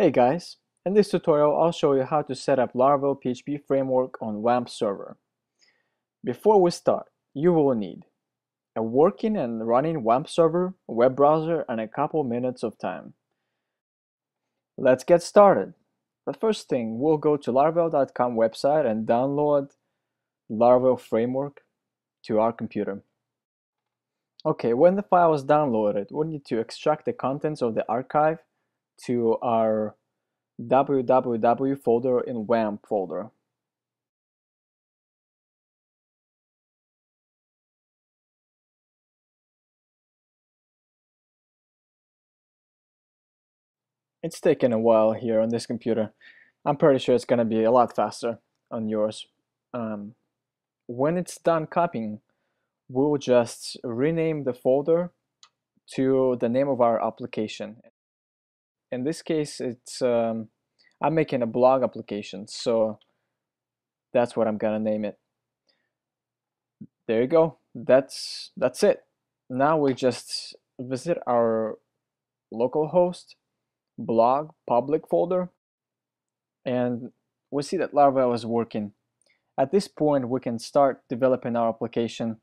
Hey guys, in this tutorial I'll show you how to set up Laravel PHP framework on WAMP server. Before we start, you will need a working and running WAMP server, a web browser, and a couple minutes of time. Let's get started. The first thing, we'll go to laravel.com website and download Laravel framework to our computer. Okay, when the file is downloaded, we need to extract the contents of the archive to our www folder in WAMP folder. It's taken a while here on this computer. I'm pretty sure it's going to be a lot faster on yours. Um, when it's done copying, we'll just rename the folder to the name of our application in this case it's um, I'm making a blog application so that's what I'm gonna name it. There you go. That's that's it. Now we just visit our localhost blog public folder and we see that Laravel is working. At this point we can start developing our application